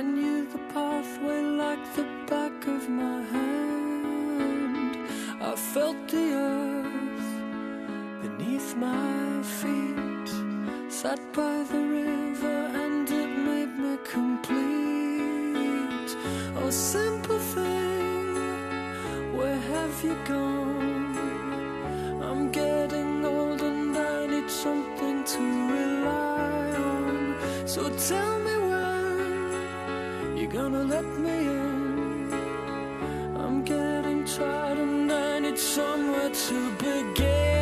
I knew the pathway like the back of my hand. I felt the earth beneath my feet. Sat by the river and it made me complete. Oh, simple thing, where have you gone? I'm getting old and I need something to rely on. So tell me gonna let me in. I'm getting tired and I need somewhere to begin.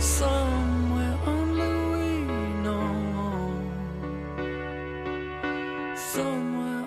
somewhere only we know. Somewhere.